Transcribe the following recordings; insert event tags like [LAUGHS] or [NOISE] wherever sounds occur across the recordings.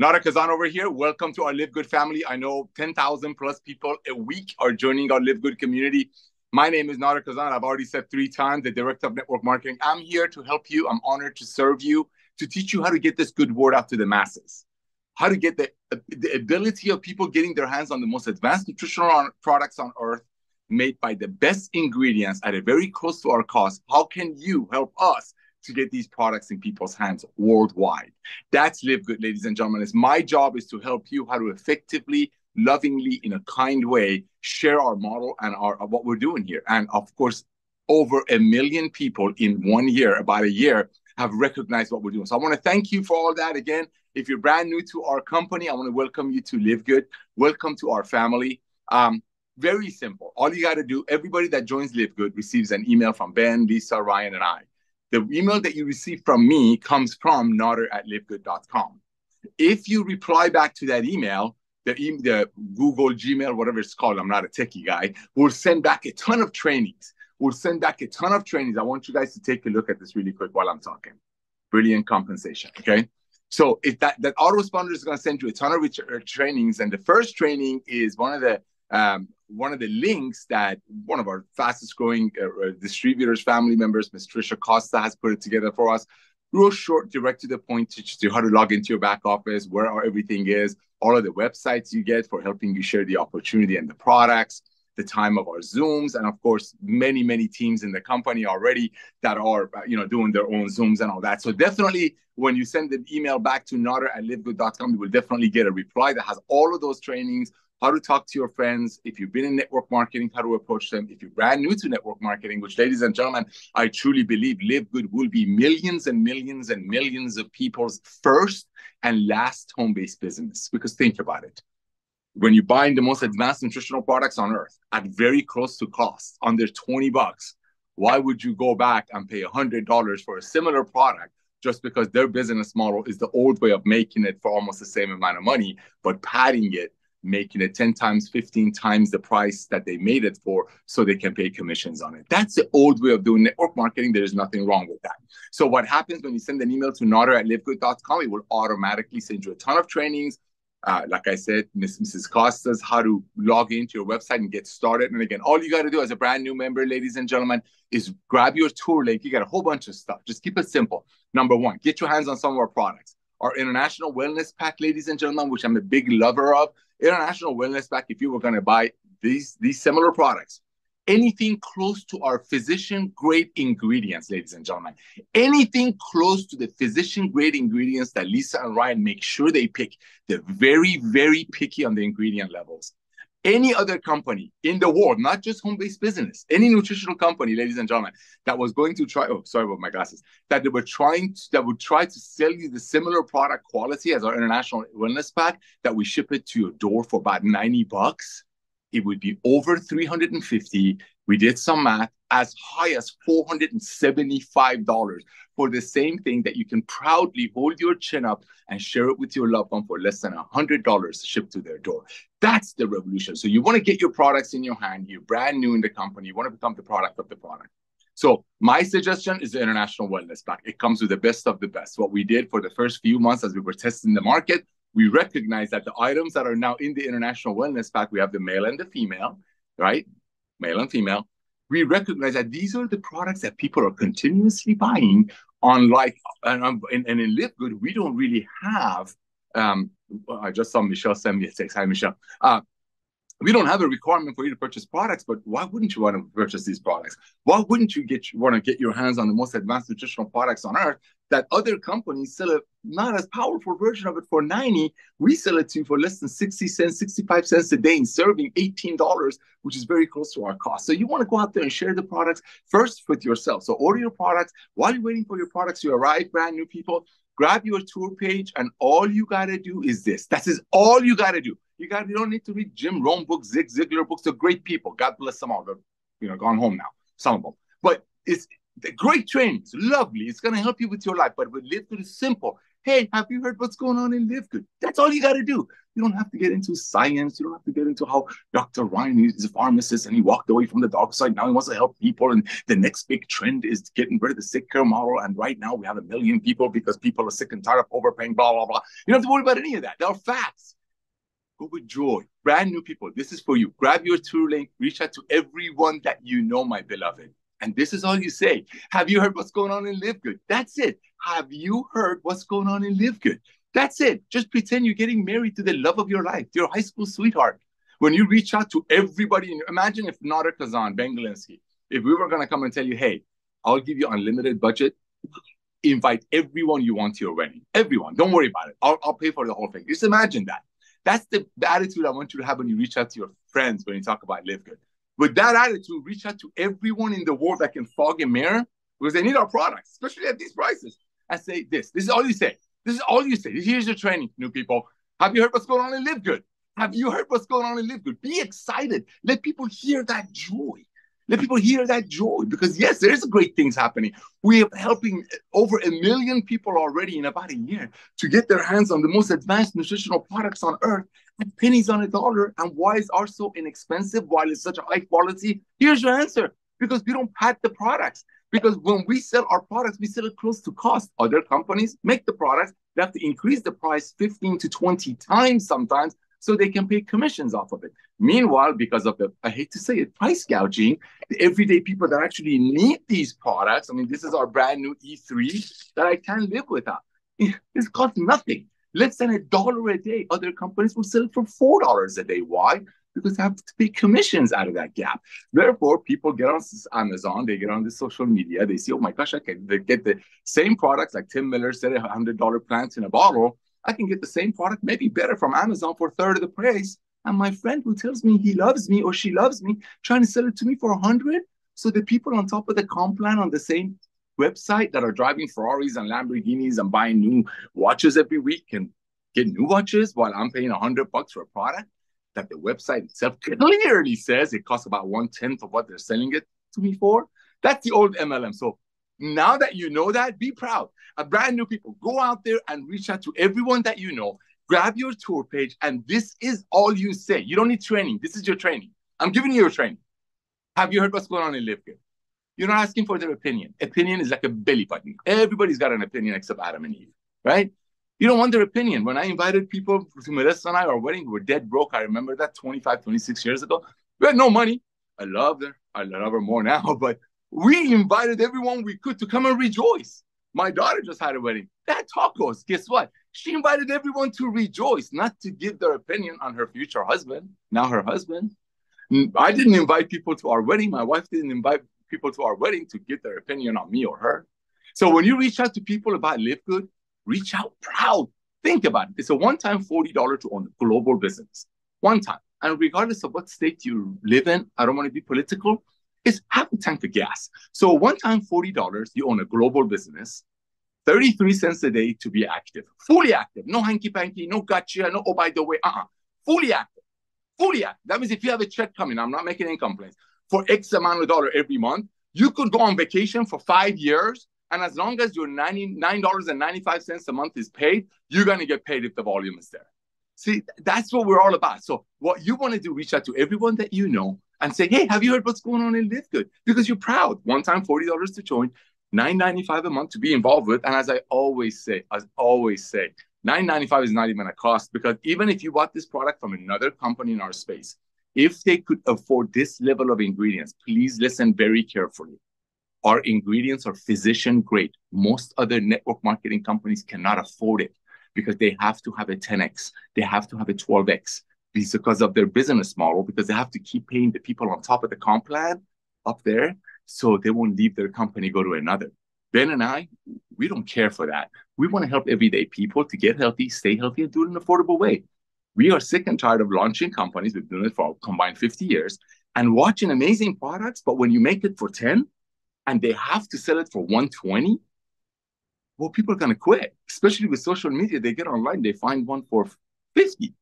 Nader Kazan over here. Welcome to our Live Good family. I know 10,000 plus people a week are joining our Live Good community. My name is Nader Kazan. I've already said three times, the Director of Network Marketing. I'm here to help you. I'm honored to serve you, to teach you how to get this good word out to the masses, how to get the, the ability of people getting their hands on the most advanced nutritional products on earth made by the best ingredients at a very close to our cost. How can you help us to get these products in people's hands worldwide. That's Live Good, ladies and gentlemen. It's my job is to help you how to effectively, lovingly, in a kind way, share our model and our what we're doing here. And of course, over a million people in one year, about a year, have recognized what we're doing. So I want to thank you for all that. Again, if you're brand new to our company, I want to welcome you to Live Good. Welcome to our family. Um, very simple. All you got to do, everybody that joins Live Good receives an email from Ben, Lisa, Ryan, and I. The email that you receive from me comes from nader at livegood.com. If you reply back to that email, the, the Google, Gmail, whatever it's called, I'm not a techie guy, will send back a ton of trainings. We'll send back a ton of trainings. I want you guys to take a look at this really quick while I'm talking. Brilliant compensation. Okay. So if that, that autoresponder is going to send you a ton of uh, trainings, and the first training is one of the um, one of the links that one of our fastest growing uh, uh, distributors, family members, Ms. Trisha Costa, has put it together for us. Real short, direct to the point, you how to log into your back office, where everything is, all of the websites you get for helping you share the opportunity and the products, the time of our Zooms, and of course, many, many teams in the company already that are, uh, you know, doing their own Zooms and all that. So definitely, when you send an email back to nader at livegood.com, you will definitely get a reply that has all of those trainings, how to talk to your friends. If you've been in network marketing, how to approach them. If you're brand new to network marketing, which, ladies and gentlemen, I truly believe Live Good will be millions and millions and millions of people's first and last home based business. Because think about it. When you're buying the most advanced nutritional products on earth at very close to cost, under 20 bucks, why would you go back and pay $100 for a similar product just because their business model is the old way of making it for almost the same amount of money, but padding it making it 10 times, 15 times the price that they made it for so they can pay commissions on it. That's the old way of doing network marketing. There's nothing wrong with that. So what happens when you send an email to nader at livegood.com, it will automatically send you a ton of trainings. Uh, like I said, Miss, Mrs. Costas, how to log into your website and get started. And again, all you got to do as a brand new member, ladies and gentlemen, is grab your tour link. You got a whole bunch of stuff. Just keep it simple. Number one, get your hands on some of our products. Our international wellness pack, ladies and gentlemen, which I'm a big lover of. International Wellness Pack, if you were going to buy these these similar products, anything close to our physician grade ingredients, ladies and gentlemen, anything close to the physician grade ingredients that Lisa and Ryan make sure they pick. They're very, very picky on the ingredient levels any other company in the world, not just home based business, any nutritional company, ladies and gentlemen, that was going to try, oh, sorry about my glasses, that they were trying to, that would try to sell you the similar product quality as our international wellness pack, that we ship it to your door for about 90 bucks, it would be over 350. We did some math as high as $475 for the same thing that you can proudly hold your chin up and share it with your loved one for less than $100 shipped to their door. That's the revolution. So you want to get your products in your hand. You're brand new in the company. You want to become the product of the product. So my suggestion is the International Wellness Pack. It comes with the best of the best. What we did for the first few months as we were testing the market, we recognized that the items that are now in the International Wellness Pack, we have the male and the female, right? Male and female. We recognize that these are the products that people are continuously buying on like, and, and, and in Live Good, we don't really have, um, I just saw Michelle send me a text. Hi, Michelle. Uh, we don't have a requirement for you to purchase products, but why wouldn't you want to purchase these products? Why wouldn't you get want to get your hands on the most advanced nutritional products on earth that other companies sell a not as powerful version of it for 90? We sell it to you for less than 60 cents, 65 cents a day in serving $18, which is very close to our cost. So you want to go out there and share the products first with yourself. So order your products while you're waiting for your products to arrive, brand new people. Grab your tour page, and all you gotta do is this. That is all you gotta do you got you don't need to read Jim Rohn books, Zig Ziglar books. They're great people. God bless them all. They're you know gone home now. Some of them, but it's great training. It's lovely. It's gonna help you with your life. But with Live Good is simple. Hey, have you heard what's going on in Live Good? That's all you got to do. You don't have to get into science. You don't have to get into how Dr. Ryan is a pharmacist and he walked away from the dark side. Now he wants to help people. And the next big trend is getting rid of the sick care model. And right now we have a million people because people are sick and tired of overpaying, blah, blah, blah. You don't have to worry about any of that. They're facts. Go with joy. Brand new people. This is for you. Grab your TrueLink. Reach out to everyone that you know, my beloved. And this is all you say. Have you heard what's going on in Live Good? That's it. Have you heard what's going on in Live Good? That's it. Just pretend you're getting married to the love of your life, your high school sweetheart. When you reach out to everybody, imagine if Nader Kazan, Ben Glinsky, if we were going to come and tell you, hey, I'll give you unlimited budget, invite everyone you want to your wedding. Everyone. Don't worry about it. I'll, I'll pay for the whole thing. Just imagine that. That's the, the attitude I want you to have when you reach out to your friends when you talk about Live Good. With that attitude, reach out to everyone in the world that can fog a mirror because they need our products, especially at these prices. And say this. This is all you say. This is all you say. Here's your training, new people. Have you heard what's going on in Live Good? Have you heard what's going on in Live Good? Be excited. Let people hear that joy. Let people hear that joy because yes, there's great things happening. We are helping over a million people already in about a year to get their hands on the most advanced nutritional products on earth at pennies on a dollar. And why is ours so inexpensive while it's such a high quality? Here's your answer: because we don't pad the products. Because when we sell our products, we sell it close to cost. Other companies make the products, they have to increase the price 15 to 20 times sometimes so they can pay commissions off of it. Meanwhile, because of the, I hate to say it, price gouging, the everyday people that actually need these products, I mean, this is our brand new E3 that I can't live without. [LAUGHS] This costs nothing, less than a dollar a day. Other companies will sell it for $4 a day. Why? Because they have to pay commissions out of that gap. Therefore, people get on Amazon, they get on the social media, they see, oh my gosh, I can get the same products like Tim Miller said, $100 plants in a bottle I can get the same product, maybe better from Amazon for a third of the price. And my friend who tells me he loves me or she loves me, trying to sell it to me for a hundred. So the people on top of the comp plan on the same website that are driving Ferraris and Lamborghinis and buying new watches every week can get new watches while I'm paying a hundred bucks for a product that the website itself clearly says it costs about one tenth of what they're selling it to me for. That's the old MLM. So now that you know that, be proud. A brand new people, go out there and reach out to everyone that you know. Grab your tour page, and this is all you say. You don't need training. This is your training. I'm giving you your training. Have you heard what's going on in Good? You're not asking for their opinion. Opinion is like a belly button. Everybody's got an opinion except Adam and Eve, right? You don't want their opinion. When I invited people to Melissa and I, our wedding, we were dead broke. I remember that 25, 26 years ago. We had no money. I loved her. I love her more now, [LAUGHS] but we invited everyone we could to come and rejoice. My daughter just had a wedding. That tacos. Guess what? She invited everyone to rejoice, not to give their opinion on her future husband, now her husband. I didn't invite people to our wedding. My wife didn't invite people to our wedding to give their opinion on me or her. So when you reach out to people about Live Good, reach out proud. Think about it. It's a one-time $40 to own a global business. One time. And regardless of what state you live in, I don't want to be political, is half a tank of gas. So one time $40, you own a global business, 33 cents a day to be active, fully active, no hanky panky, no gotcha, no, oh, by the way, uh-uh, fully active, fully active. That means if you have a check coming, I'm not making any complaints, for X amount of dollar every month, you could go on vacation for five years. And as long as your $99.95 a month is paid, you're going to get paid if the volume is there. See, that's what we're all about. So, what you want to do, reach out to everyone that you know and say, hey, have you heard what's going on in Live Good? Because you're proud. One time, $40 to join, $9.95 a month to be involved with. And as I always say, as always say, $9.95 is not even a cost because even if you bought this product from another company in our space, if they could afford this level of ingredients, please listen very carefully. Our ingredients are physician grade. Most other network marketing companies cannot afford it because they have to have a 10x, they have to have a 12x because of their business model, because they have to keep paying the people on top of the comp plan up there, so they won't leave their company, go to another. Ben and I, we don't care for that. We want to help everyday people to get healthy, stay healthy, and do it in an affordable way. We are sick and tired of launching companies. We've been doing it for combined 50 years and watching amazing products. But when you make it for 10 and they have to sell it for 120, well, people are going to quit, especially with social media. They get online, they find one for 50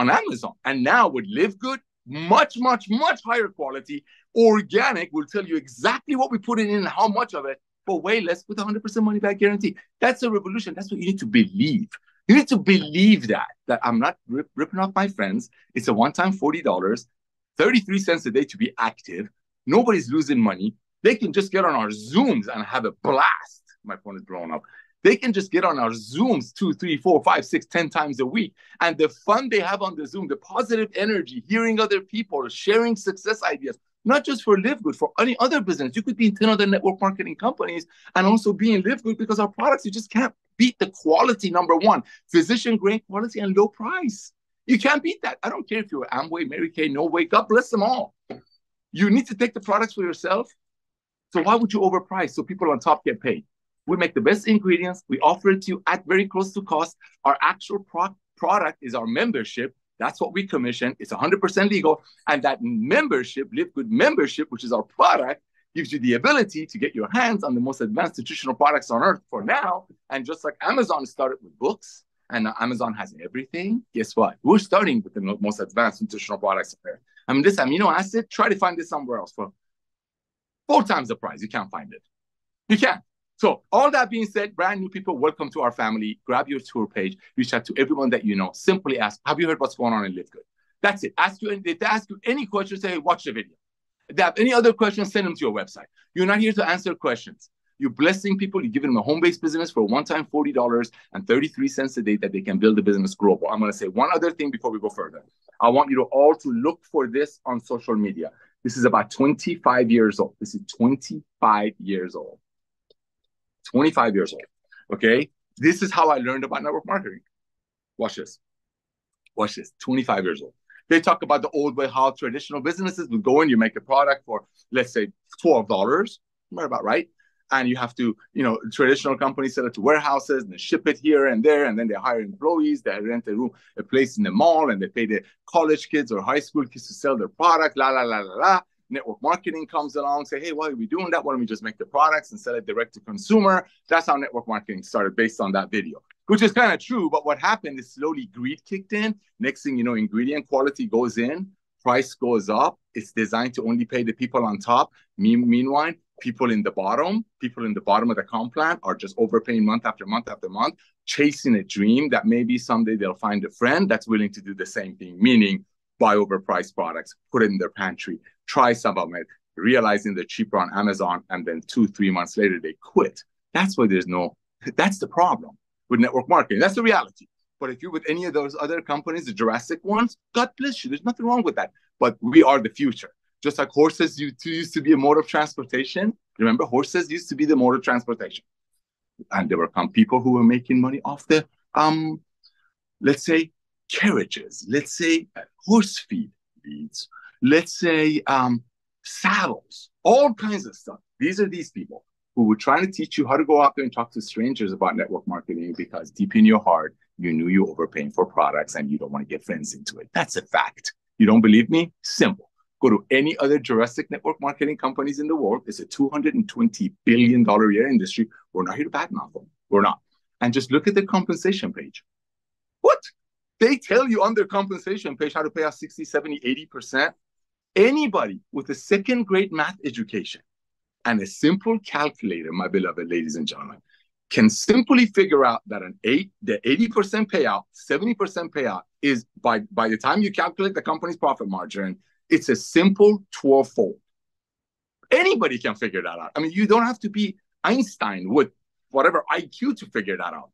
on Amazon. And now with Live Good, much, much, much higher quality, organic will tell you exactly what we put in and how much of it for way less with 100% money back guarantee. That's a revolution. That's what you need to believe. You need to believe that, that I'm not rip, ripping off my friends. It's a one-time $40, 33 cents a day to be active. Nobody's losing money. They can just get on our Zooms and have a blast. My phone is blowing up. They can just get on our Zooms two, three, four, five, six, ten times a week. And the fun they have on the Zoom, the positive energy, hearing other people, sharing success ideas, not just for Live Good, for any other business. You could be in 10 other network marketing companies and also be in Live Good because our products, you just can't beat the quality, number one, physician grade quality and low price. You can't beat that. I don't care if you're Amway, Mary Kay, No Way, God bless them all. You need to take the products for yourself. So why would you overprice so people on top get paid? We make the best ingredients. We offer it to you at very close to cost. Our actual pro- product is our membership. That's what we commission. It's 100% legal. And that membership, Live Good membership, which is our product, gives you the ability to get your hands on the most advanced nutritional products on earth for now. And just like Amazon started with books, and Amazon has everything, guess what? We're starting with the most advanced nutritional products there. I mean, this amino acid, try to find this somewhere else for four times the price. You can't find it. You can't. So all that being said, brand new people, welcome to our family. Grab your tour page, reach out to everyone that you know. Simply ask, have you heard what's going on in Live Good? That's it. Ask you, if they ask you any questions, say, hey, watch the video. If they have any other questions, send them to your website. You're not here to answer questions. You're blessing people. You're giving them a home-based business for one-time $40 and 33 cents a day that they can build a business global. I'm going to say one other thing before we go further. I want you to all to look for this on social media. This is about 25 years old. This is 25 years old. 25 years old. Okay. This is how I learned about network marketing. Watch this. Watch this. 25 years old. They talk about the old way how traditional businesses would go in, you make a product for, let's say, $12. Right about right. And you have to, you know, traditional companies sell it to warehouses and ship it here and there. And then they hire employees, they rent a room, a place in the mall, and they pay the college kids or high school kids to sell their product, la, la, la, la, la network marketing comes along, say, hey, why are we doing that? Why don't we just make the products and sell it direct to consumer? That's how network marketing started based on that video, which is kind of true. But what happened is slowly greed kicked in. Next thing you know, ingredient quality goes in, price goes up. It's designed to only pay the people on top. meanwhile, people in the bottom, people in the bottom of the comp plan are just overpaying month after month after month, chasing a dream that maybe someday they'll find a friend that's willing to do the same thing, meaning buy overpriced products, put it in their pantry, try some of it, realizing they're cheaper on Amazon, and then two, three months later they quit. That's why there's no, that's the problem with network marketing. That's the reality. But if you're with any of those other companies, the Jurassic ones, God bless you. There's nothing wrong with that. But we are the future. Just like horses used to be a mode of transportation. Remember, horses used to be the mode of transportation. And there were some people who were making money off the, um, let's say, carriages, let's say horse feed feeds, let's say um, saddles, all kinds of stuff. These are these people who were trying to teach you how to go out there and talk to strangers about network marketing because deep in your heart, you knew you were overpaying for products and you don't want to get friends into it. That's a fact. You don't believe me? Simple. Go to any other Jurassic network marketing companies in the world. It's a $220 billion a year industry. We're not here to badmouth them. We're not. And just look at the compensation page. What? They tell you on their compensation page how to pay out 60, 70, 80%. Anybody with a second grade math education and a simple calculator, my beloved ladies and gentlemen, can simply figure out that an eight, the 80% payout, 70% payout is by, by the time you calculate the company's profit margin, it's a simple 12 fold. Anybody can figure that out. I mean, you don't have to be Einstein with whatever IQ to figure that out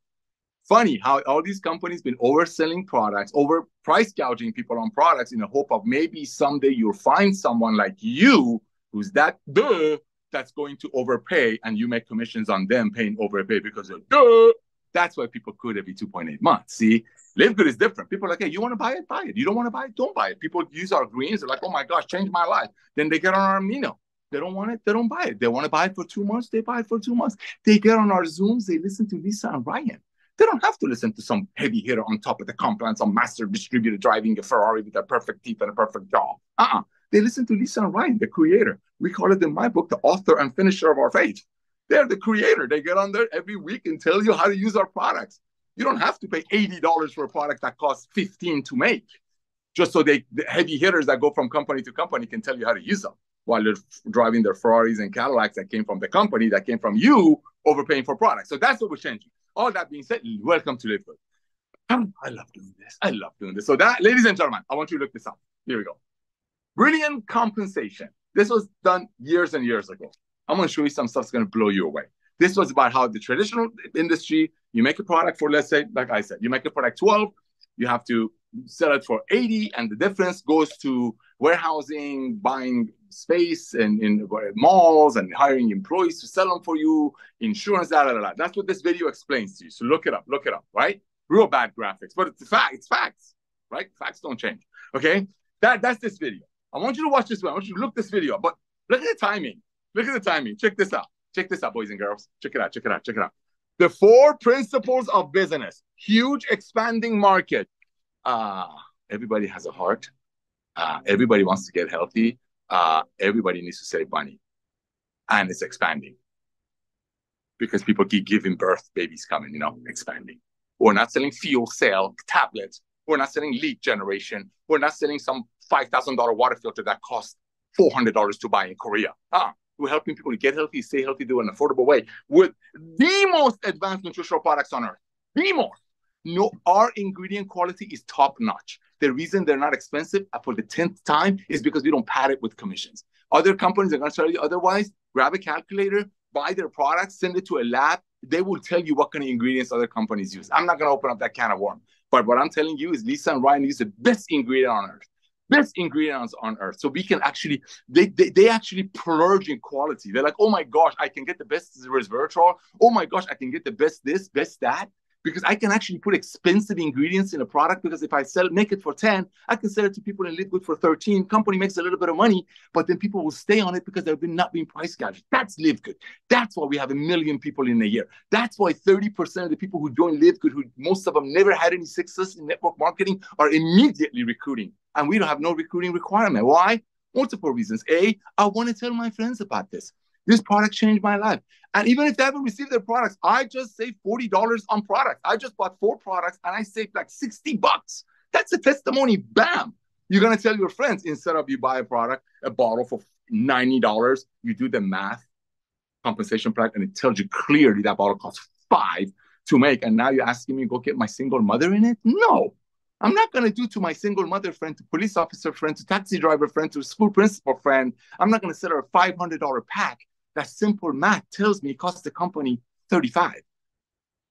funny how all these companies been overselling products, over price gouging people on products in the hope of maybe someday you'll find someone like you who's that duh that's going to overpay and you make commissions on them paying overpay because of duh. That's why people could every 2.8 months. See, Live Good is different. People like, hey, you want to buy it? Buy it. You don't want to buy it? Don't buy it. People use our greens. They're like, oh my gosh, change my life. Then they get on our amino. They don't want it. They don't buy it. They want to buy it for two months. They buy it for two months. They get on our Zooms. They listen to Lisa and Ryan. They don't have to listen to some heavy hitter on top of the comp plan, some master distributor driving a Ferrari with a perfect teeth and a perfect jaw. Uh-uh. They listen to Lisa Ryan, the creator. We call it in my book the author and finisher of our faith. They're the creator. They get on there every week and tell you how to use our products. You don't have to pay $80 for a product that costs 15 to make, just so they the heavy hitters that go from company to company can tell you how to use them. while they're driving their Ferraris and Cadillacs that came from the company, that came from you overpaying for products. So that's what we're changing. All that being said, welcome to Live Good. Um, I love doing this. I love doing this. So that, ladies and gentlemen, I want you to look this up. Here we go. Brilliant compensation. This was done years and years ago. I'm going to show you some stuff that's going to blow you away. This was about how the traditional industry, you make a product for, let's say, like I said, you make a product 12, you have to sell it for 80, and the difference goes to warehousing, buying space and in malls and hiring employees to sell them for you, insurance, da, da, da, da. That's what this video explains to you. So look it up, look it up, right? Real bad graphics, but it's fact, it's facts, right? Facts don't change. Okay. That that's this video. I want you to watch this one. I want you to look this video, but look at the timing. Look at the timing. Check this out. Check this out, boys and girls. Check it out. Check it out. Check it out. The four principles of business. Huge expanding market. Uh, everybody has a heart. Uh, everybody wants to get healthy. Uh, everybody needs to save money. And it's expanding. Because people keep giving birth, babies coming, you know, expanding. We're not selling fuel cell tablets. We're not selling lead generation. We're not selling some $5,000 water filter that costs $400 to buy in Korea. Ah, we're helping people to get healthy, stay healthy, do it an affordable way with the most advanced nutritional products on earth. The most. No, our ingredient quality is top notch. The reason they're not expensive uh, for the 10th time is because we don't pad it with commissions. Other companies are going to tell you otherwise. Grab a calculator, buy their products, send it to a lab. They will tell you what kind of ingredients other companies use. I'm not going to open up that can of worm. But what I'm telling you is Lisa and Ryan use the best ingredient on earth best ingredients on earth. So we can actually, they, they, they actually purge in quality. They're like, oh my gosh, I can get the best resveratrol. Oh my gosh, I can get the best this, best that. Because I can actually put expensive ingredients in a product because if I sell make it for 10, I can sell it to people in liquid for 13. Company makes a little bit of money, but then people will stay on it because they've been not being price gouged. That's Live Good. That's why we have a million people in a year. That's why 30% of the people who join Live Good, who most of them never had any success in network marketing, are immediately recruiting and we don't have no recruiting requirement. Why? Multiple reasons. A, I want to tell my friends about this. This product changed my life. And even if they haven't received their products, I just saved $40 on products. I just bought four products and I saved like 60 bucks. That's a testimony. Bam. You're going to tell your friends instead of you buy a product, a bottle for $90, you do the math compensation plan and it tells you clearly that bottle costs five to make. And now you're asking me to go get my single mother in it? No. I'm not going to do to my single mother friend, to police officer friend, to taxi driver friend, to school principal friend. I'm not going to sell her a $500 pack. That simple math tells me it costs the company 35.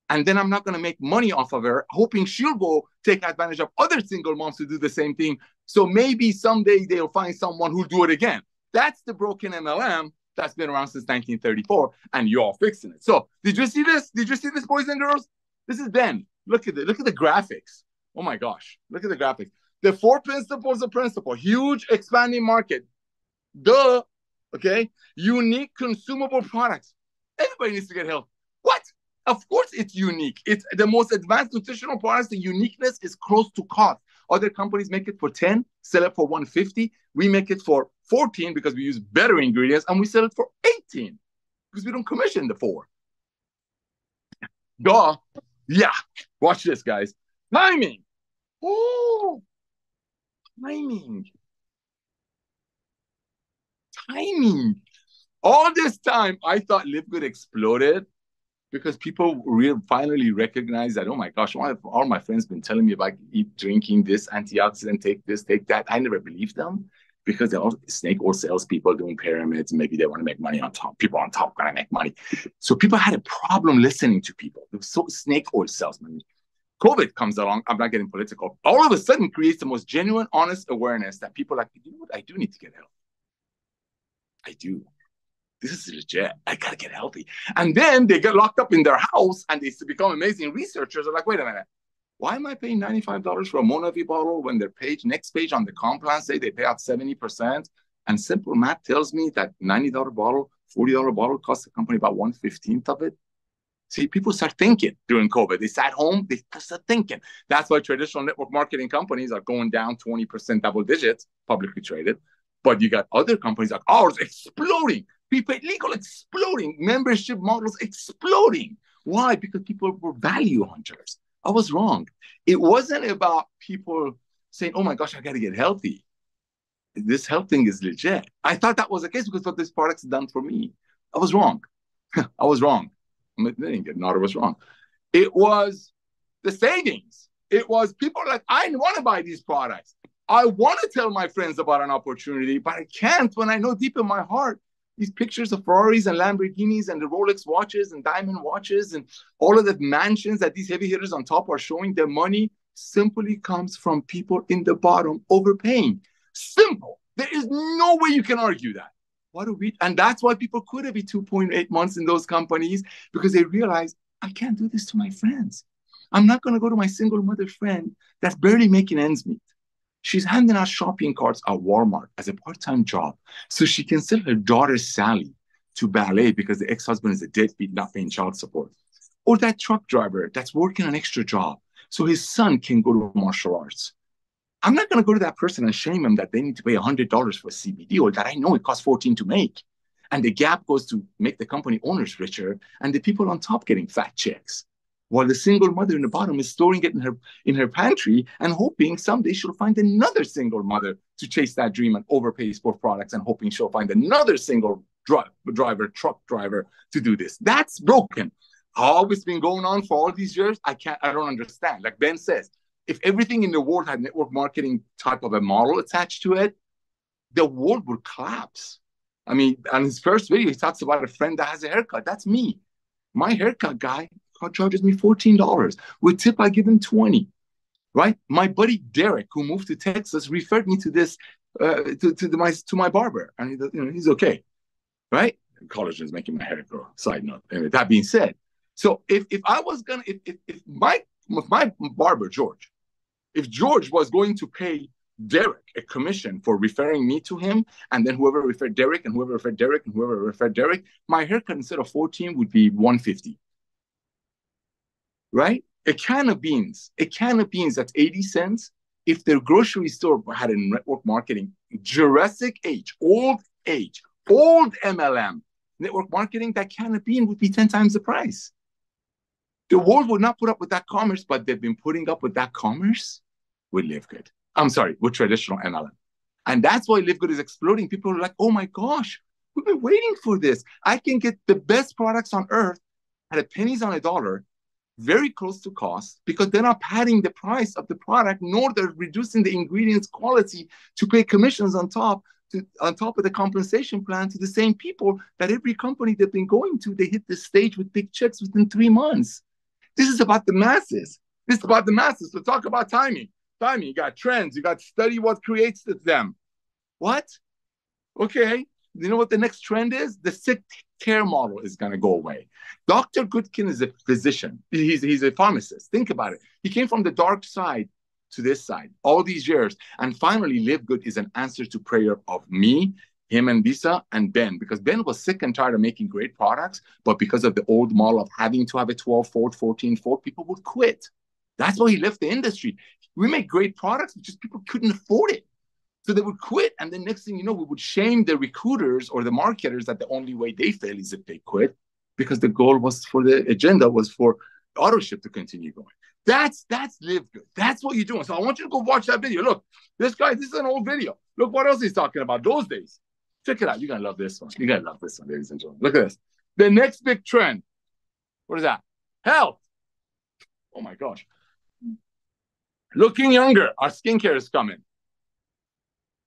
And then I'm not going to make money off of her, hoping she'll go take advantage of other single moms to do the same thing. So maybe someday they'll find someone who'll do it again. That's the broken MLM that's been around since 1934, and you're fixing it. So did you see this? Did you see this, boys and girls? This is Ben. Look at it. Look at the graphics. Oh my gosh, look at the graphics. The four principles of principle, huge expanding market. The okay, unique consumable products. Everybody needs to get help. What? Of course, it's unique. It's the most advanced nutritional products. The uniqueness is close to cost. Other companies make it for 10, sell it for 150. We make it for 14 because we use better ingredients, and we sell it for 18 because we don't commission the four. Duh. Yeah. Watch this, guys. Timing. Oh, timing. Timing. All this time, I thought Live Good exploded because people real finally recognize that, oh my gosh, all, all my friends been telling me about eat drinking this antioxidant, take this, take that. I never believed them because they're all snake oil salespeople doing pyramids. Maybe they want to make money on top. People on top going to make money. So people had a problem listening to people. So snake oil salesmen. COVID comes along, I'm not getting political, all of a sudden creates the most genuine, honest awareness that people like, you know what, I do need to get help. I do. This is legit. I gotta get healthy. And then they get locked up in their house and they become amazing researchers. They're like, wait a minute, why am I paying $95 for a MonaVie bottle when their page, next page on the comp plan say they pay out 70%? And simple math tells me that $90 bottle, $40 bottle costs the company about 1 15th of it. See, people start thinking during COVID. They sat home, they start thinking. That's why traditional network marketing companies are going down 20% double digits, publicly traded. But you got other companies like ours exploding, prepaid legal exploding, membership models exploding. Why? Because people were value hunters. I was wrong. It wasn't about people saying, oh my gosh, I got to get healthy. this health thing is legit. I thought that was the case because what this product's done for me. I was wrong. [LAUGHS] I was wrong. I'm admitting it. Not I was wrong. It was the savings. It was people like, I want to buy these products. I want to tell my friends about an opportunity, but I can't when I know deep in my heart these pictures of Ferraris and Lamborghinis and the Rolex watches and diamond watches and all of the mansions that these heavy hitters on top are showing their money simply comes from people in the bottom overpaying. Simple. There is no way you can argue that. What do we? And that's why people could have been 2.8 months in those companies because they realize I can't do this to my friends. I'm not going to go to my single mother friend that's barely making ends meet. She's handing out shopping carts at Walmart as a part-time job so she can send her daughter Sally to ballet because the ex-husband is a deadbeat, not paying child support. Or that truck driver that's working an extra job so his son can go to martial arts. I'm not going to go to that person and shame him that they need to pay $100 for CBD or that I know it costs 14 to make. And the gap goes to make the company owners richer and the people on top getting fat checks while the single mother in the bottom is storing it in her in her pantry and hoping someday she'll find another single mother to chase that dream and overpay for products and hoping she'll find another single dri- driver truck driver to do this. That's broken. How it's been going on for all these years i can't i don't understand. Like ben says if everything in the world had network marketing type of a model attached to it the world would collapse. I mean on his first video he talks about a friend that has a haircut. That's me. My haircut guy charges me $14. With tip, I give him 20 right? My buddy Derek, who moved to Texas, referred me to this uh, to, to, the, my to my barber, and he, you know, he's okay, right? Collagen is making my hair grow. Side note. Anyway, that being said, so if if I was gonna if if, if my if my barber George, if George was going to pay Derek a commission for referring me to him, and then whoever referred Derek and whoever referred Derek and whoever referred Derek, my haircut instead of 14 would be 150 right? A can of beans, a can of beans that's 80 cents. If their grocery store had a network marketing, Jurassic age, old age, old MLM network marketing, that can of bean would be 10 times the price. The world would not put up with that commerce, but they've been putting up with that commerce with Live Good. I'm sorry, with traditional MLM. And that's why Live Good is exploding. People are like, oh my gosh, we've been waiting for this. I can get the best products on earth at a pennies on a dollar very close to cost because they're not padding the price of the product, nor they're reducing the ingredients quality to pay commissions on top to, on top of the compensation plan to the same people that every company they've been going to, they hit the stage with big checks within three months. This is about the masses. This is about the masses. So talk about timing. Timing, you got trends, you got study what creates them. What? Okay. You know what the next trend is? The sick care model is going to go away. Dr. Goodkin is a physician. He's, he's a pharmacist. Think about it. He came from the dark side to this side all these years. And finally, Live Good is an answer to prayer of me, him and Lisa and Ben, because Ben was sick and tired of making great products, but because of the old model of having to have a 12 Ford, 14 Ford, people would quit. That's why he left the industry. We make great products, just people couldn't afford it. So they would quit. And then next thing you know, we would shame the recruiters or the marketers that the only way they fail is if they quit because the goal was for the agenda was for autoship to continue going. That's that's live good. That's what you're doing. So I want you to go watch that video. Look, this guy, this is an old video. Look what else he's talking about those days. Check it out. You're gonna love this one. You're gonna love this one, ladies and gentlemen. Look at this. The next big trend. What is that? Health. Oh my gosh. Looking younger. Our skincare is coming.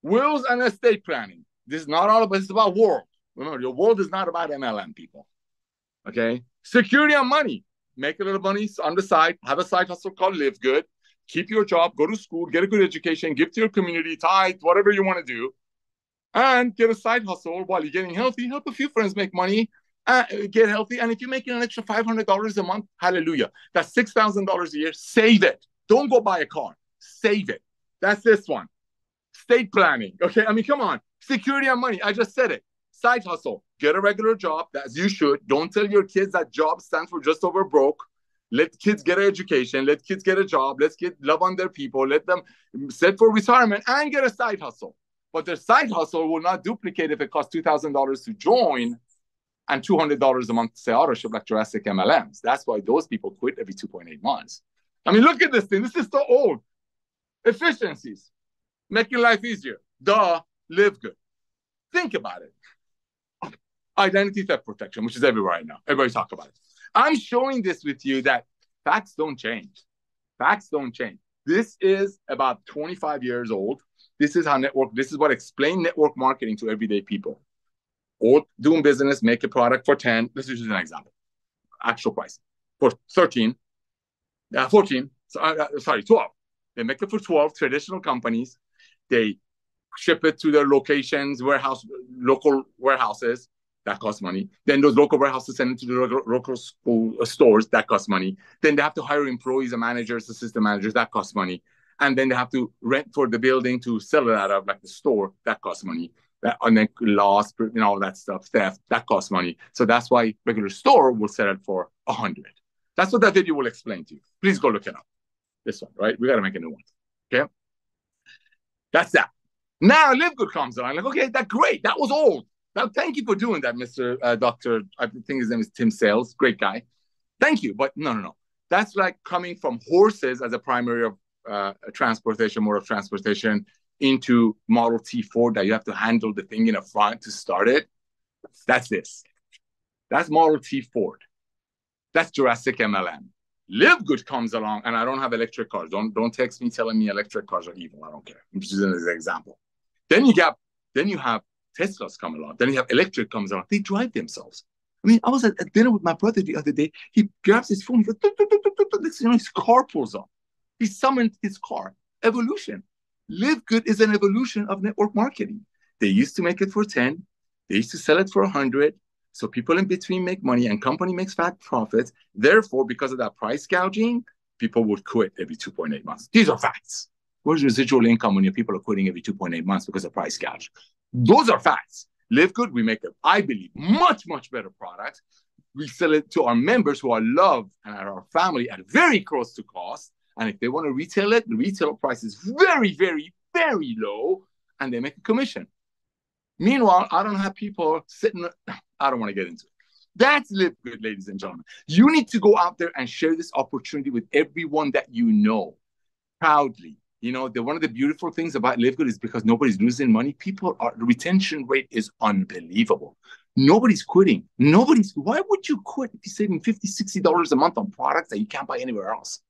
Wills and estate planning. This is not all about, it's about world. Remember, your world is not about MLM people. Okay. Security on money. Make a little money on the side. Have a side hustle called Live Good. Keep your job, go to school, get a good education, give to your community, tithe, whatever you want to do. And get a side hustle while you're getting healthy. Help a few friends make money, uh, get healthy. And if you're making an extra $500 a month, hallelujah. That's $6,000 a year. Save it. Don't go buy a car. Save it. That's this one estate planning. Okay, I mean, come on, security and money. I just said it. Side hustle. Get a regular job, as you should. Don't tell your kids that job stands for just over broke. Let kids get an education. Let kids get a job. Let's get love on their people. Let them set for retirement and get a side hustle. But their side hustle will not duplicate if it costs two thousand dollars to join and two hundred dollars a month to say oh, autoship like Jurassic MLMs. That's why those people quit every two point eight months. I mean, look at this thing. This is so old. Efficiencies making life easier. Duh. Live good. Think about it. Identity theft protection, which is everywhere right now. Everybody talk about it. I'm showing this with you that facts don't change. Facts don't change. This is about 25 years old. This is how network, this is what explain network marketing to everyday people. Or doing business, make a product for 10. This is just an example. Actual price for 13, uh, 14, so, uh, uh sorry, 12. They make it for 12 traditional companies. They ship it to their locations, warehouse, local warehouses. That costs money. Then those local warehouses send it to the local school, uh, stores. That costs money. Then they have to hire employees and managers, assistant managers. That costs money. And then they have to rent for the building to sell it out of, like the store. That costs money. That, and then loss, you know, all that stuff, theft, that costs money. So that's why regular store will sell it for a hundred. That's what that video will explain to you. Please go look it up. This one, right? We got to make a new one. Okay. That's that. Now Live Good comes along. Like, okay, that's great. That was old. Now, thank you for doing that, Mr. Uh, Doctor. I think his name is Tim Sales. Great guy. Thank you. But no, no, no. That's like coming from horses as a primary of uh, transportation, mode of transportation, into Model T Ford that you have to handle the thing in the front to start it. That's this. That's Model T Ford. That's Jurassic MLM. Live Good comes along, and I don't have electric cars. Don't don't text me telling me electric cars are evil. I don't care. I'm just using as an example. Then you get then you have Teslas come along. Then you have electric comes along. They drive themselves. I mean, I was at, at dinner with my brother the other day. He grabs his phone. He goes, you know, his car pulls up. He summoned his car. Evolution. Live Good is an evolution of network marketing. They used to make it for 10. They used to sell it for 100. So people in between make money and company makes fat profits. Therefore, because of that price gouging, people would quit every 2.8 months. These are facts. Where's residual income when your people are quitting every 2.8 months because of price gouge? Those are facts. Live good, we make, a, I believe, much, much better products. We sell it to our members who are loved and are our family at very close to cost. And if they want to retail it, the retail price is very, very, very low, and they make a commission. Meanwhile, I don't have people sitting, I don't want to get into it. That's live good, ladies and gentlemen. You need to go out there and share this opportunity with everyone that you know proudly. You know, the one of the beautiful things about Live Good is because nobody's losing money. People are the retention rate is unbelievable. Nobody's quitting. Nobody's why would you quit if you're saving 50 60 dollars a month on products that you can't buy anywhere else?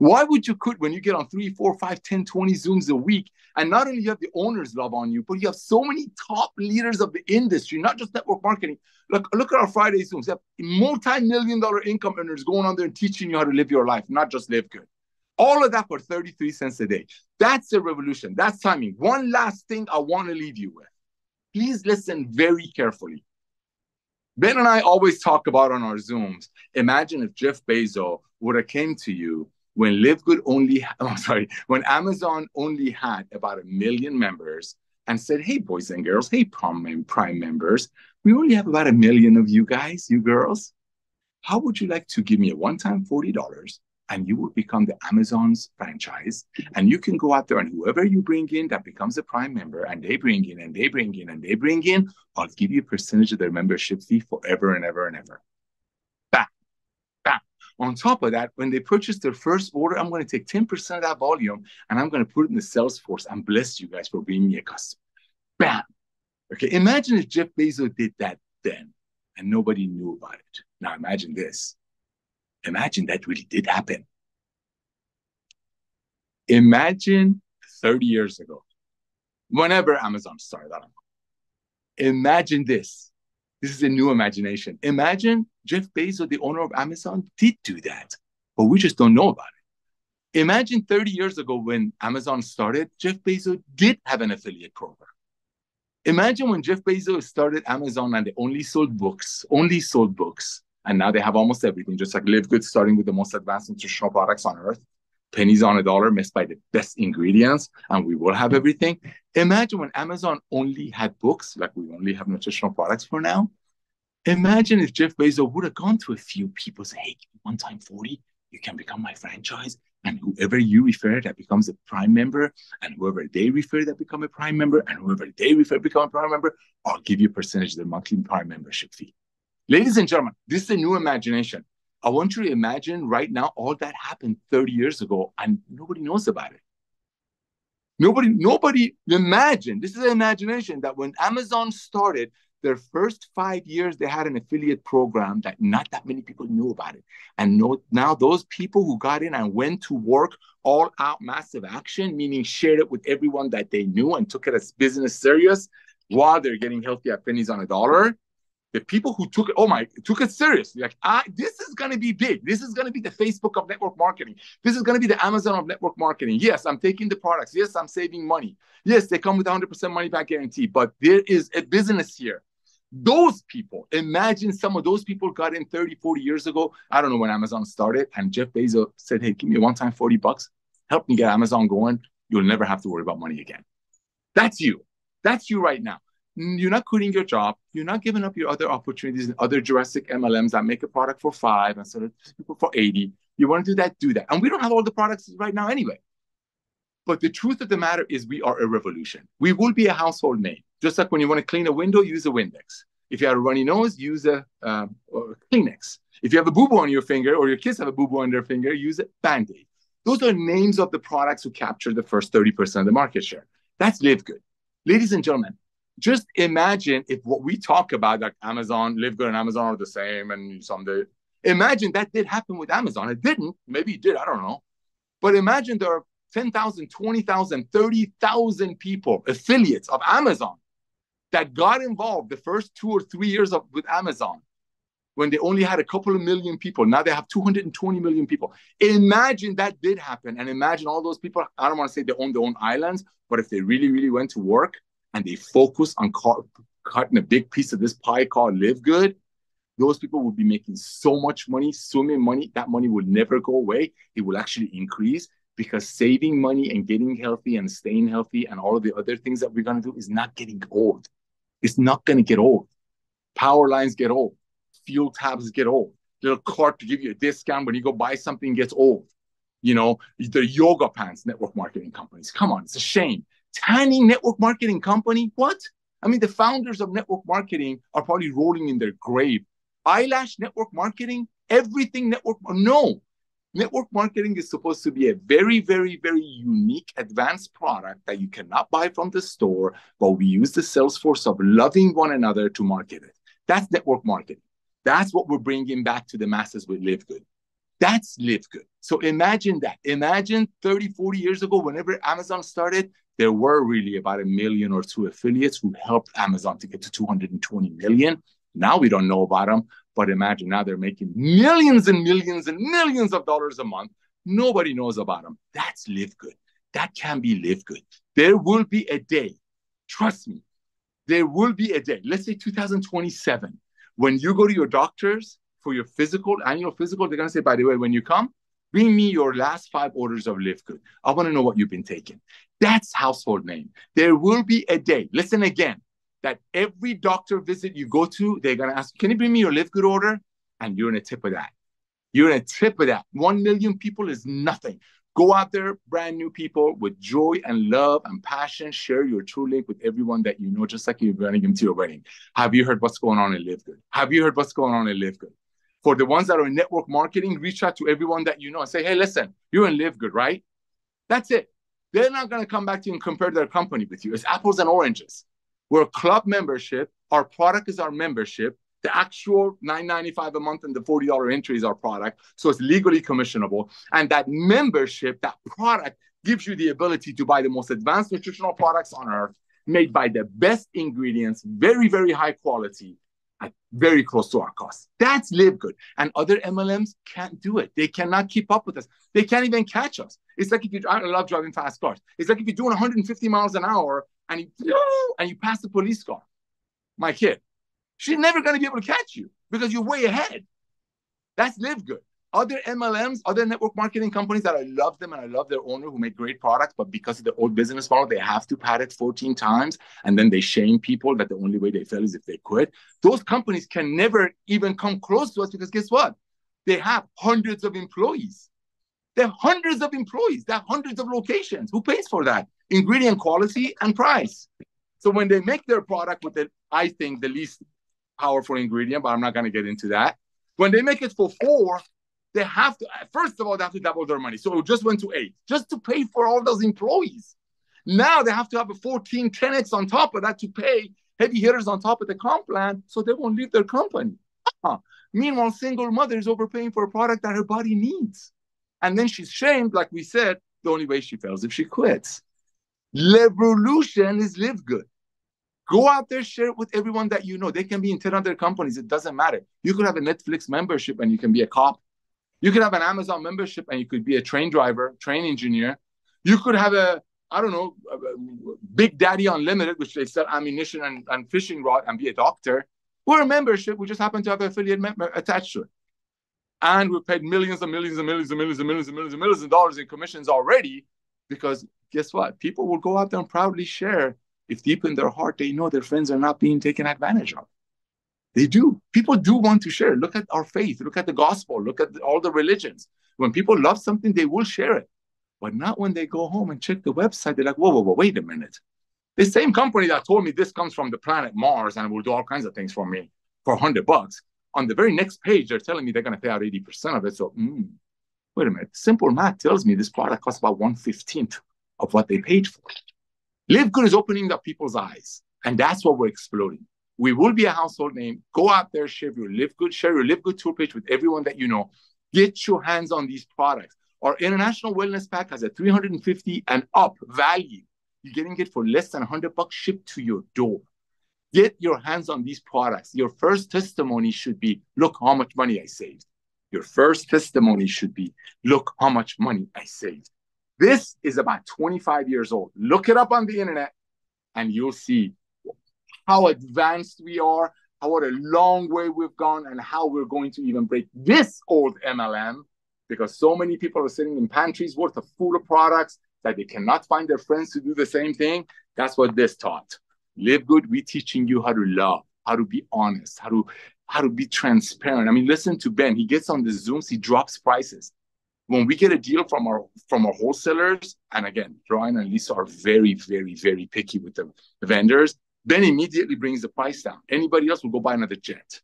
Why would you quit when you get on three, four, five, 10, 20 Zooms a week? And not only you have the owners love on you, but you have so many top leaders of the industry, not just network marketing. Look, look at our Friday Zooms. You have multi-million dollar income earners going on there and teaching you how to live your life, not just live good. All of that for 33 cents a day. That's a revolution. That's timing. One last thing I want to leave you with. Please listen very carefully. Ben and I always talk about on our Zooms. Imagine if Jeff Bezos would have came to you when Live Good only, [LAUGHS] oh, sorry, when Amazon only had about a million members and said, hey, boys and girls, hey, Prime, Prime members, we only have about a million of you guys, you girls. How would you like to give me a one-time $40 and you will become the Amazon's franchise. And you can go out there and whoever you bring in that becomes a prime member and they bring in and they bring in and they bring in, I'll give you a percentage of their membership fee forever and ever and ever. On top of that, when they purchase their first order, I'm going to take 10% of that volume and I'm going to put it in the Salesforce and bless you guys for being me a customer. Bam. Okay, imagine if Jeff Bezos did that then and nobody knew about it. Now imagine this Imagine that really did happen. Imagine 30 years ago, whenever Amazon started. Imagine this. This is a new imagination. Imagine Jeff Bezos, the owner of Amazon, did do that, but we just don't know about it. Imagine 30 years ago when Amazon started, Jeff Bezos did have an affiliate program. Imagine when Jeff Bezos started Amazon and they only sold books, only sold books. And now they have almost everything, just like Live Good, starting with the most advanced nutritional products on earth, pennies on a dollar, mixed by the best ingredients, and we will have everything. Imagine when Amazon only had books, like we only have nutritional products for now. Imagine if Jeff Bezos would have gone to a few people, say, hey, one time 40, you can become my franchise. And whoever you refer that becomes a prime member, and whoever they refer that become a prime member, and whoever they refer become a prime member, I'll give you a percentage of their monthly prime membership fee. Ladies and gentlemen, this is a new imagination. I want you to imagine right now all that happened 30 years ago and nobody knows about it. Nobody, nobody imagine. This is an imagination that when Amazon started, their first five years, they had an affiliate program that not that many people knew about it. And no, now those people who got in and went to work all out massive action, meaning shared it with everyone that they knew and took it as business serious while they're getting healthy at pennies on a dollar, the people who took it, oh my, took it seriously. Like, I, this is going to be big. This is going to be the Facebook of network marketing. This is going to be the Amazon of network marketing. Yes, I'm taking the products. Yes, I'm saving money. Yes, they come with 100% money back guarantee, but there is a business here. Those people, imagine some of those people got in 30, 40 years ago. I don't know when Amazon started, and Jeff Bezos said, Hey, give me one time 40 bucks. Help me get Amazon going. You'll never have to worry about money again. That's you. That's you right now. You're not quitting your job. You're not giving up your other opportunities and other Jurassic MLMs that make a product for five instead of people for 80. You want to do that, do that. And we don't have all the products right now anyway. But the truth of the matter is, we are a revolution. We will be a household name. Just like when you want to clean a window, use a Windex. If you have a runny nose, use a, uh, a Kleenex. If you have a boo boo on your finger or your kids have a boo boo on their finger, use a band aid. Those are names of the products who capture the first 30% of the market share. That's Live Good. Ladies and gentlemen, just imagine if what we talk about, like Amazon, Live Good and Amazon are the same, and someday, imagine that did happen with Amazon. It didn't. Maybe it did. I don't know. But imagine there are 10,000, 20,000, 30,000 people, affiliates of Amazon that got involved the first two or three years of with Amazon when they only had a couple of million people. Now they have 220 million people. Imagine that did happen. And imagine all those people. I don't want to say they own their own islands, but if they really, really went to work and they focus on cutting a big piece of this pie called live good, those people will be making so much money, so many money, that money will never go away. It will actually increase because saving money and getting healthy and staying healthy and all of the other things that we're going to do is not getting old. It's not going to get old. Power lines get old. Fuel tabs get old. Little cart to give you a discount when you go buy something gets old. You know, the yoga pants network marketing companies. Come on, it's a shame tiny network marketing company? What? I mean, the founders of network marketing are probably rolling in their grave. Eyelash network marketing, everything network. No, network marketing is supposed to be a very, very, very unique advanced product that you cannot buy from the store, but we use the sales force of loving one another to market it. That's network marketing. That's what we're bringing back to the masses with Live Good. That's Live Good. So imagine that. Imagine 30, 40 years ago, whenever Amazon started, there were really about a million or two affiliates who helped Amazon to get to 220 million. Now we don't know about them, but imagine now they're making millions and millions and millions of dollars a month. Nobody knows about them. That's live good. That can be live good. There will be a day, trust me, there will be a day, let's say 2027, when you go to your doctors for your physical, annual physical, they're going to say, by the way, when you come, Bring me your last five orders of Live Good. I want to know what you've been taking. That's household name. There will be a day, listen again, that every doctor visit you go to, they're going to ask, Can you bring me your Live Good order? And you're in a tip of that. You're in a tip of that. One million people is nothing. Go out there, brand new people, with joy and love and passion. Share your TrueLink with everyone that you know, just like you're running into your wedding. Have you heard what's going on in Live Good? Have you heard what's going on in Live Good? For the ones that are in network marketing, reach out to everyone that you know and say, hey, listen, you're in Live Good, right? That's it. They're not going to come back to you and compare their company with you. It's apples and oranges. We're a club membership. Our product is our membership. The actual $9.95 a month and the $40 entry is our product. So it's legally commissionable. And that membership, that product gives you the ability to buy the most advanced nutritional products on earth, made by the best ingredients, very, very high quality, at very close to our cost. That's live good. And other MLMs can't do it. They cannot keep up with us. They can't even catch us. It's like if you I love driving fast cars. It's like if you're doing 150 miles an hour and you and you pass the police car. My kid, she's never going to be able to catch you because you're way ahead. That's live good other MLMs, other network marketing companies that I love them and I love their owner who make great products, but because of their old business model, they have to pat it 14 times and then they shame people that the only way they fail is if they quit. Those companies can never even come close to us because guess what? They have hundreds of employees. They have hundreds of employees. They have hundreds of locations. Who pays for that? Ingredient quality and price. So when they make their product with the, I think, the least powerful ingredient, but I'm not going to get into that. When they make it for four, they have to, first of all, they have to double their money. So it just went to eight, just to pay for all those employees. Now they have to have a 14 10x on top of that to pay heavy hitters on top of the comp plan so they won't leave their company. Uh-huh. Meanwhile, single mother is overpaying for a product that her body needs. And then she's shamed, like we said, the only way she fails if she quits. Revolution is live good. Go out there, share it with everyone that you know. They can be in 10 other companies. It doesn't matter. You could have a Netflix membership and you can be a cop. You could have an Amazon membership and you could be a train driver, train engineer. You could have a, I don't know, Big Daddy Unlimited, which they sell ammunition and, and fishing rod and be a doctor. We're a membership. We just happen to have an affiliate member attached to it. And we've paid millions and millions and millions and millions and millions and millions and millions of dollars in commissions already because guess what? People will go out there and proudly share if deep in their heart they know their friends are not being taken advantage of. They do. People do want to share. Look at our faith. Look at the gospel. Look at all the religions. When people love something, they will share it. But not when they go home and check the website. They're like, whoa, whoa, whoa, wait a minute. The same company that told me this comes from the planet Mars and will do all kinds of things for me for 100 bucks. On the very next page, they're telling me they're going to pay out 80% of it. So, mm, wait a minute. Simple math tells me this product costs about 115th of what they paid for. Live Good is opening up people's eyes. And that's what we're exploding. We will be a household name. Go out there, share your Live Good, share your Live Good tool page with everyone that you know. Get your hands on these products. Our international wellness pack has a 350 and up value. You're getting it for less than 100 bucks shipped to your door. Get your hands on these products. Your first testimony should be, look how much money I saved. Your first testimony should be, look how much money I saved. This is about 25 years old. Look it up on the internet and you'll see how advanced we are, how what a long way we've gone, and how we're going to even break this old MLM because so many people are sitting in pantries worth of full of products that they cannot find their friends to do the same thing. That's what this taught. Live good. We're teaching you how to love, how to be honest, how to how to be transparent. I mean, listen to Ben. He gets on the Zooms, he drops prices. When we get a deal from our from our wholesalers, and again, Brian and Lisa are very, very, very picky with the vendors. Ben immediately brings the price down. Anybody else will go buy another jet.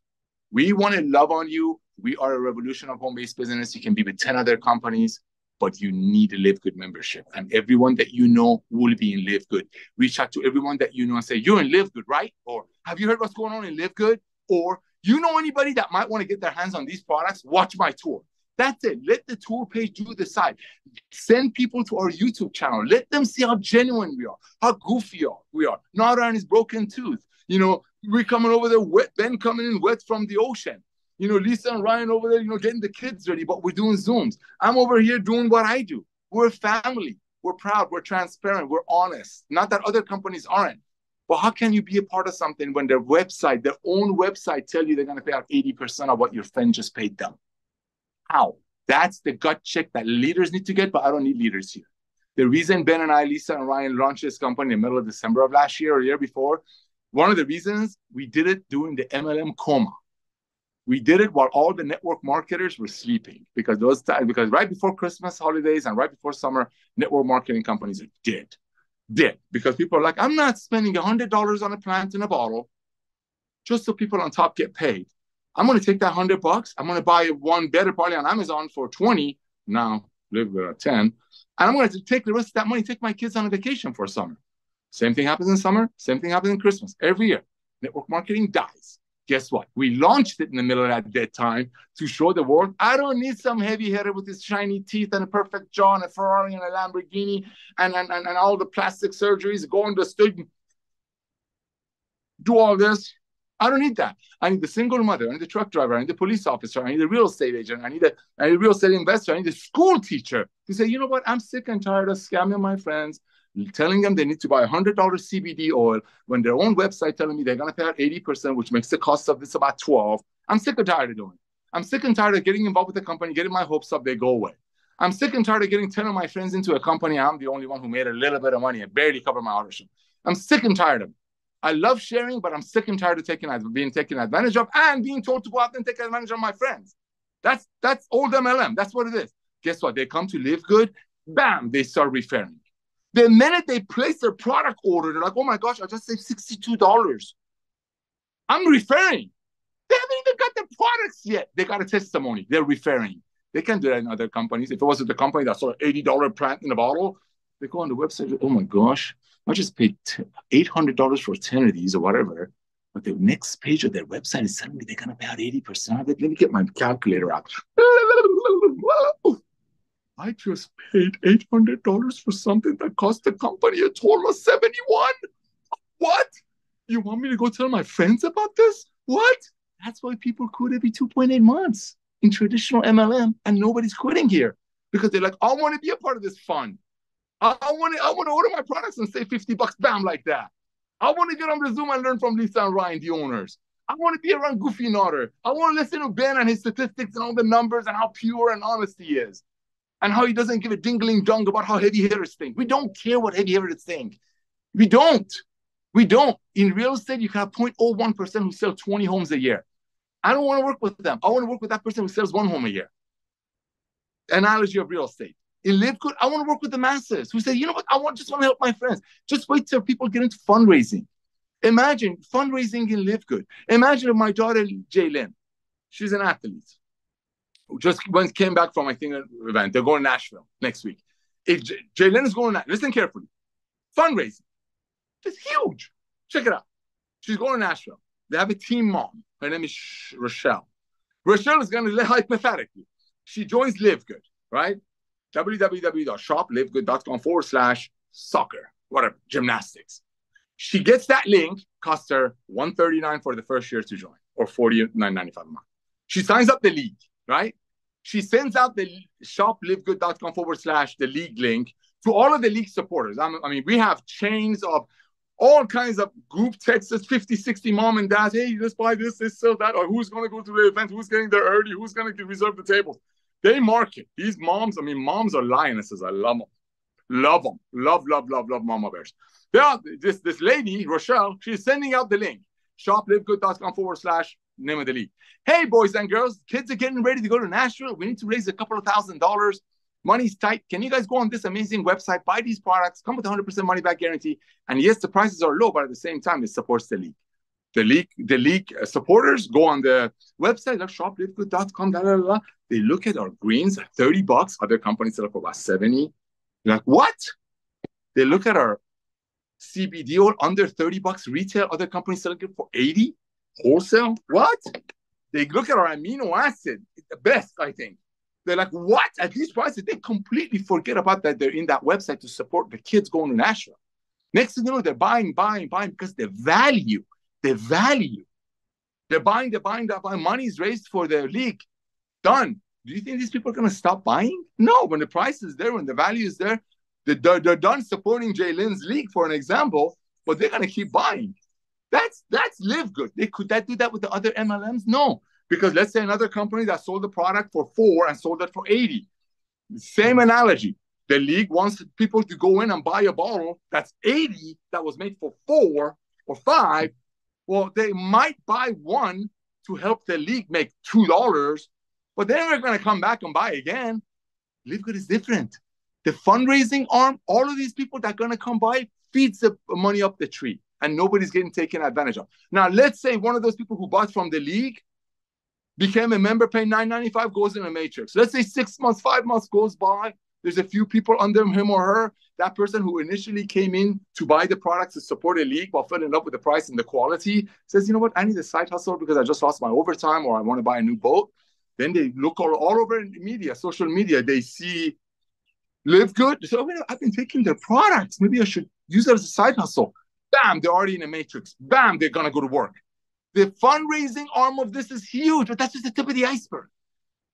We want to love on you. We are a revolution of home-based business. You can be with 10 other companies but you need a Live Good membership. And everyone that you know will be in Live Good. Reach out to everyone that you know and say, You're in Live Good, right? Or have you heard what's going on in Live Good? Or you know anybody that might want to get their hands on these products? Watch my tour. That's it. Let the tour page do the side. Send people to our YouTube channel. Let them see how genuine we are, how goofy we are. Not on his broken tooth. You know, we're coming over there wet, Ben coming in wet from the ocean. You know, Lisa and Ryan over there, you know, getting the kids ready, but we're doing Zooms. I'm over here doing what I do. We're family. We're proud. We're transparent. We're honest. Not that other companies aren't. But how can you be a part of something when their website, their own website, tell you they're going to pay out 80% of what your friend just paid them? How? That's the gut check that leaders need to get, but I don't need leaders here. The reason Ben and I, Lisa and Ryan launched this company in the middle of December of last year or year before, one of the reasons we did it during the MLM coma. We did it while all the network marketers were sleeping because those times, because right before Christmas holidays and right before summer, network marketing companies are dead. Dead. Because people are like, I'm not spending $100 on a plant in a bottle just so people on top get paid. I'm going to take that 100 bucks. I'm going to buy one better party on Amazon for 20. Now, live with a 10. And I'm going to take the rest of that money, take my kids on a vacation for summer. Same thing happens in summer. Same thing happens in Christmas. Every year, network marketing dies guess what? We launched it in the middle of that dead time to show the world I don't need some heavy hitter with his shiny teeth and a perfect jaw and a Ferrari and a Lamborghini and, and, and, and all the plastic surgeries, go on the student, do all this. I don't need that. I need the single mother, I need the truck driver, I need the police officer, I need the real estate agent, I need a, I need a real estate investor, I need a school teacher to say, you know what, I'm sick and tired of scamming my friends telling them they need to buy $100 CBD oil when their own website telling me they're going to pay out 80%, which makes the cost of this about 12. I'm sick and tired of doing it. I'm sick and tired of getting involved with the company, getting my hopes up, they go away. I'm sick and tired of getting 10 of my friends into a company. I'm the only one who made a little bit of money and barely covered my ownership. I'm sick and tired of it. I love sharing, but I'm sick and tired of taking being taken advantage of and being told to go out and take advantage of my friends. That's that's old MLM. That's what it is. Guess what? They come to live good, bam, they start referring. The minute they place their product order, they're like, oh my gosh, I just saved $62. I'm referring. They haven't even got the products yet. They got a testimony. They're referring. They can do that in other companies. If it wasn't the company that sold an $80 plant in a bottle, They go on the website, oh my gosh, I just paid $800 for 10 of these or whatever. But the next page of their website is suddenly they're going to pay out 80% of it. Let me get my calculator out. [LAUGHS] I just paid $800 for something that cost the company a total of 71. What? You want me to go tell my friends about this? What? That's why people quit every 2.8 months in traditional MLM and nobody's quitting here because they're like, I want to be a part of this fund. I, want to I want to order my products and save 50 bucks, bam, like that. I want to get on the Zoom and learn from Lisa and Ryan, the owners. I want to be around Goofy Nader. I want to listen to Ben and his statistics and all the numbers and how pure and honest he is. And how he doesn't give a dingling dung about how heavy hitters think. We don't care what heavy hitters think. We don't. We don't. In real estate, you can have 0.01% who sell 20 homes a year. I don't want to work with them. I want to work with that person who sells one home a year. Analogy of real estate. Good, I want to work with the masses who say, you know what, I want just want to help my friends. Just wait till people get into fundraising. Imagine fundraising in Live Good. Imagine if my daughter Jaylin, she's an athlete, just went came back from I think an event. They're going to Nashville next week. If J- is going to listen carefully, fundraising, it's huge. Check it out. She's going to Nashville. They have a team mom. Her name is Rochelle. Rochelle is going [LAUGHS] to hypothetically. She joins Live Good, right? www.shoplivegood.com forward slash soccer, whatever, gymnastics. She gets that link, costs her 139 for the first year to join, or 49.95 a month. She signs up the league, right? She sends out the shoplivegood.com forward slash the league link to all of the league supporters. I mean, we have chains of all kinds of group texts, 50, 60 mom and dad. Hey, let's buy this, this, sell that, or who's going to go to the event, who's getting there early, who's going to reserve the tables. They market. These moms, I mean, moms are lionesses. I love them. Love them. Love, love, love, love mama bears. Yeah, this, this lady, Rochelle, she's sending out the link. Shoplivegood.com forward slash name of the league. Hey, boys and girls, kids are getting ready to go to Nashville. We need to raise a couple of thousand dollars. Money's tight. Can you guys go on this amazing website, buy these products, come with 100% money back guarantee? And yes, the prices are low, but at the same time, it supports the league the league the league supporters go on the website like shoplivegood.com blah, blah, blah. they look at our greens at 30 bucks. Other companies sell for about 70 They're like what? They look at our cbd or under 30 bucks retail. Other companies selling it for 80 wholesale. What? They look at our amino acid. The best i think. They're like what? At these prices they completely forget about that they're in that website to support the kids going to Nashville. Next thing you know they're buying buying buying because the value the value. They're buying, they're buying, they're buying. Money is raised for the league. Done. Do you think these people are going to stop buying? No. When the price is there, when the value is there, they're, they're done supporting Jay Jaylin's league, for an example, but they're going to keep buying. That's that's live good. They could that do that with the other MLMs? No, because let's say another company that sold the product for four and sold it for 80. Same analogy. The league wants people to go in and buy a bottle that's 80 that was made for four or five well, they might buy one to help the league make two dollars, but they're going to come back and buy again. Live Good is different. The fundraising arm, all of these people that are going to come by feeds the money up the tree, and nobody's getting taken advantage of. Now, let's say one of those people who bought from the league became a member, paying nine ninety five, goes in a matrix. Let's say six months, five months goes by. There's a few people under him or her that person who initially came in to buy the products to support a league while fell in love with the price and the quality says, you know what, I need a side hustle because I just lost my overtime or I want to buy a new boat. Then they look all, all over in media, social media, they see live good. So oh, I've been taking their products. Maybe I should use it as a side hustle. Bam, they're already in a matrix. Bam, they're gonna go to work. The fundraising arm of this is huge, but that's just the tip of the iceberg.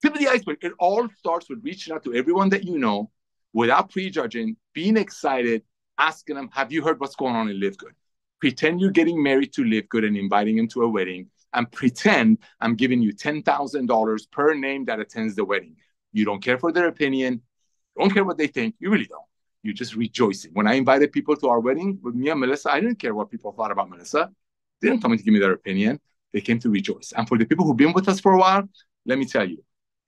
Tip of the iceberg. It all starts with reaching out to everyone that you know without prejudging, being excited, asking them, Have you heard what's going on in Live Good? Pretend you're getting married to Live Good and inviting him to a wedding, and pretend I'm giving you $10,000 per name that attends the wedding. You don't care for their opinion, don't care what they think. You really don't. You're just rejoicing. When I invited people to our wedding with me and Melissa, I didn't care what people thought about Melissa. They didn't come to give me their opinion. They came to rejoice. And for the people who've been with us for a while, let me tell you,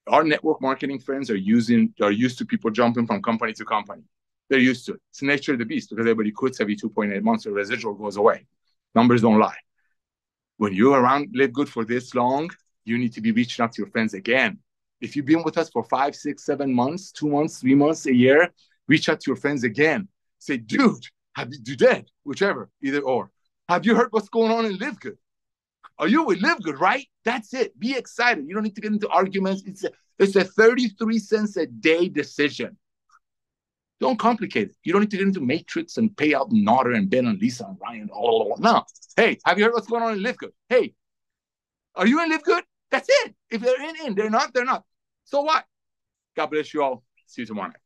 our network marketing friends are using are used to people jumping from company to company. They're used to it. It's the nature of the beast because everybody quits every 2.8 months, the residual goes away. Numbers don't lie. When you're around Live Good for this long, you need to be reaching out to your friends again. If you've been with us for five, six, seven months, two months, three months, a year, Reach out to your friends again. Say, dude, have you do that? Whichever, either or. Have you heard what's going on in Live Good? Are you with Live Good, right? That's it. Be excited. You don't need to get into arguments. It's a, it's a 33 cents a day decision. Don't complicate it. You don't need to get into matrix and pay out Nader and Ben and Lisa and Ryan. Oh, no. Hey, have you heard what's going on in Live Good? Hey, are you in Live Good? That's it. If they're in, in. They're not, they're not. So what? God bless you all. See you tomorrow night.